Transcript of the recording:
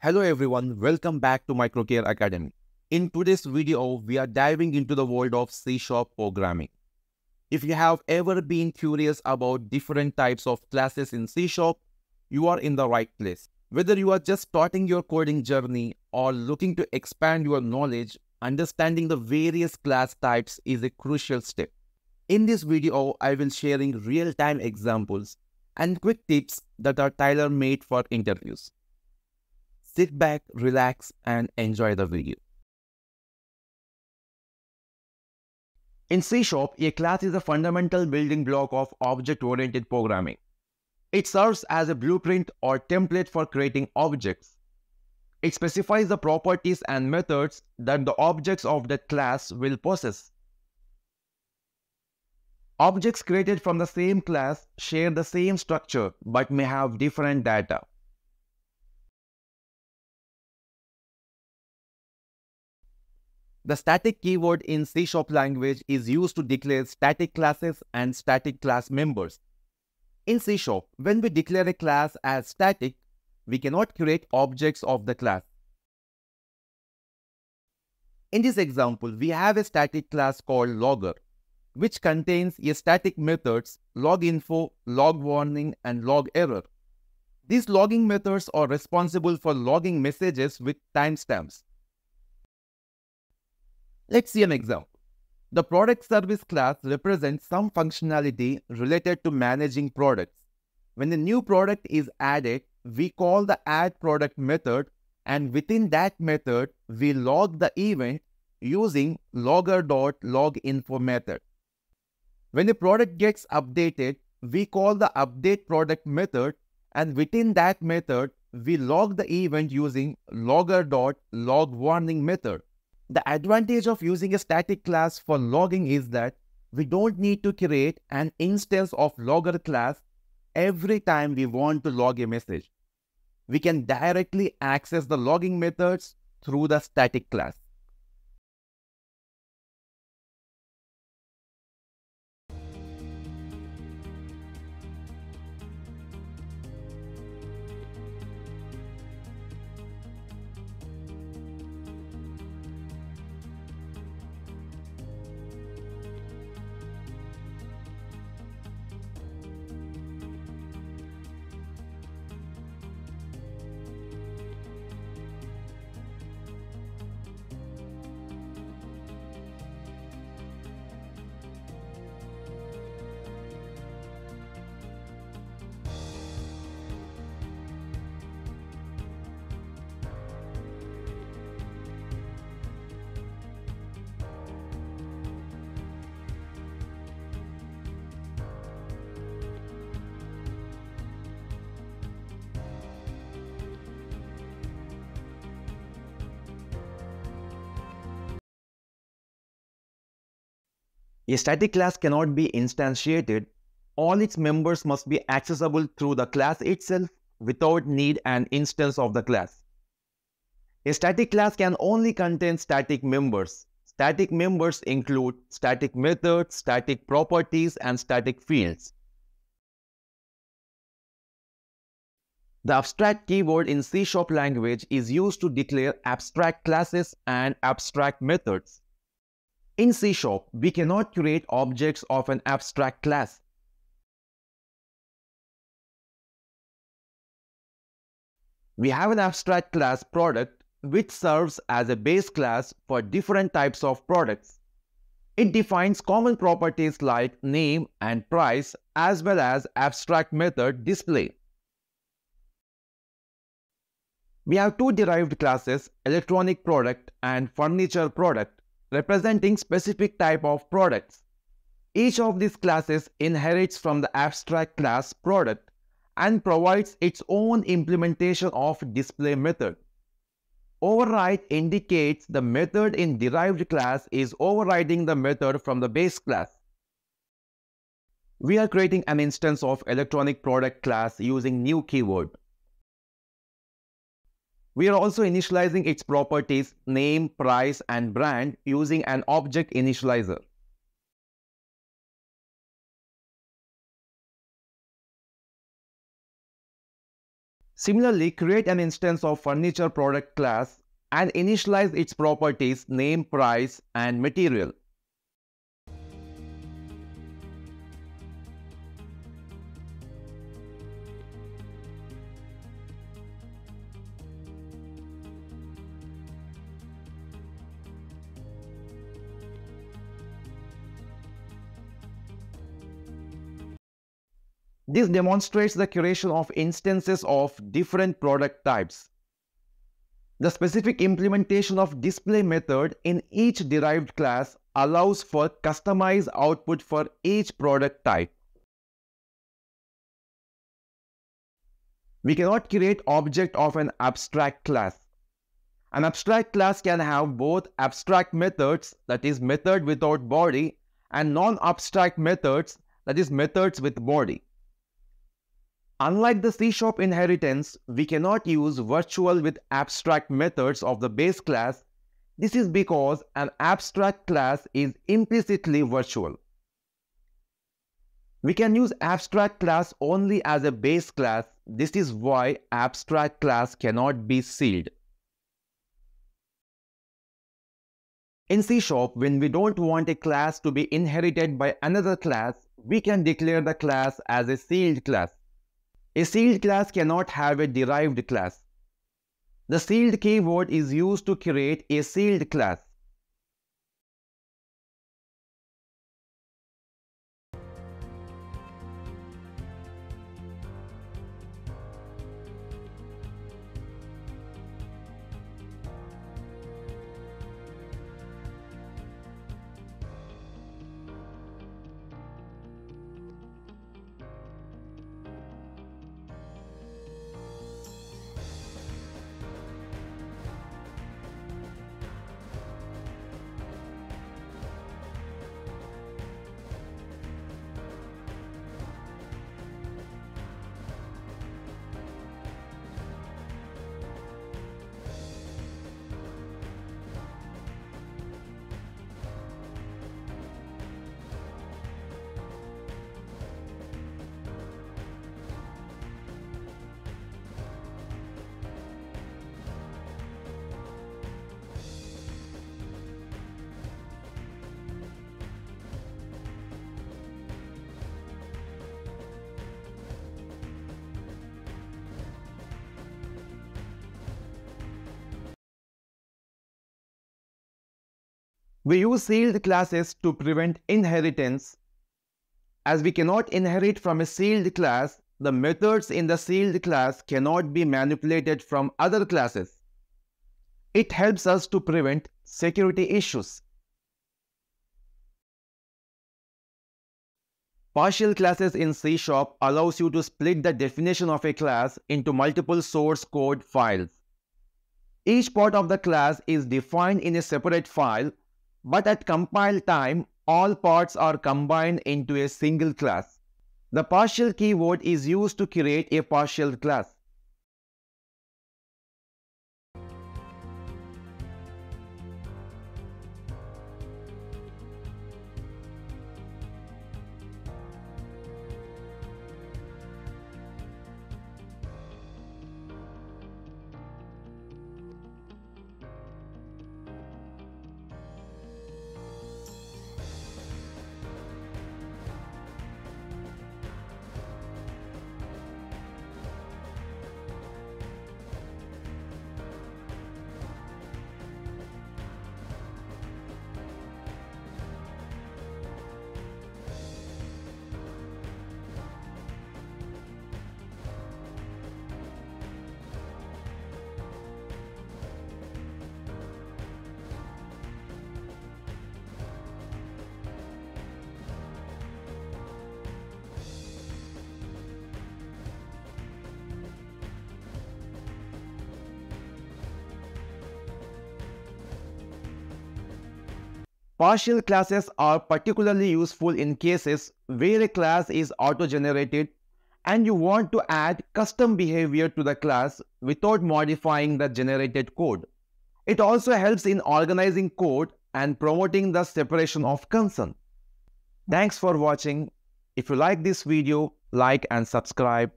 Hello everyone, welcome back to Microcare Academy. In today's video, we are diving into the world of C Sharp programming. If you have ever been curious about different types of classes in C Sharp, you are in the right place. Whether you are just starting your coding journey or looking to expand your knowledge, understanding the various class types is a crucial step. In this video, I will sharing real-time examples and quick tips that are tailor-made for interviews. Sit back, relax, and enjoy the video. In C Sharp, a class is a fundamental building block of object-oriented programming. It serves as a blueprint or template for creating objects. It specifies the properties and methods that the objects of that class will possess. Objects created from the same class share the same structure but may have different data. The static keyword in C Sharp language is used to declare static classes and static class members. In C Sharp, when we declare a class as static, we cannot create objects of the class. In this example, we have a static class called logger, which contains a static methods loginfo, logwarning, and logerror. These logging methods are responsible for logging messages with timestamps. Let's see an example. The product service class represents some functionality related to managing products. When a new product is added, we call the add product method and within that method, we log the event using logger.loginfo method. When a product gets updated, we call the update product method and within that method, we log the event using logger.logwarning method. The advantage of using a static class for logging is that we don't need to create an instance of logger class every time we want to log a message. We can directly access the logging methods through the static class. A static class cannot be instantiated. All its members must be accessible through the class itself without need an instance of the class. A static class can only contain static members. Static members include static methods, static properties, and static fields. The abstract keyword in C Sharp language is used to declare abstract classes and abstract methods. In C Sharp, we cannot create objects of an abstract class. We have an abstract class product which serves as a base class for different types of products. It defines common properties like name and price as well as abstract method display. We have two derived classes, electronic product and furniture product representing specific type of products. Each of these classes inherits from the abstract class product and provides its own implementation of display method. Override indicates the method in derived class is overriding the method from the base class. We are creating an instance of electronic product class using new keyword. We are also initializing its properties name, price, and brand using an object initializer. Similarly, create an instance of furniture product class and initialize its properties name, price, and material. This demonstrates the creation of instances of different product types. The specific implementation of display method in each derived class allows for customized output for each product type. We cannot create object of an abstract class. An abstract class can have both abstract methods, that is method without body, and non-abstract methods, that is methods with body. Unlike the C-sharp inheritance, we cannot use virtual with abstract methods of the base class. This is because an abstract class is implicitly virtual. We can use abstract class only as a base class. This is why abstract class cannot be sealed. In C Sharp, when we don't want a class to be inherited by another class, we can declare the class as a sealed class. A sealed class cannot have a derived class. The sealed keyword is used to create a sealed class. We use sealed classes to prevent inheritance. As we cannot inherit from a sealed class, the methods in the sealed class cannot be manipulated from other classes. It helps us to prevent security issues. Partial classes in C Sharp allows you to split the definition of a class into multiple source code files. Each part of the class is defined in a separate file but at compile time, all parts are combined into a single class. The partial keyword is used to create a partial class. Partial classes are particularly useful in cases where a class is auto-generated and you want to add custom behavior to the class without modifying the generated code. It also helps in organizing code and promoting the separation of concern. Thanks for watching. If you like this video, like and subscribe.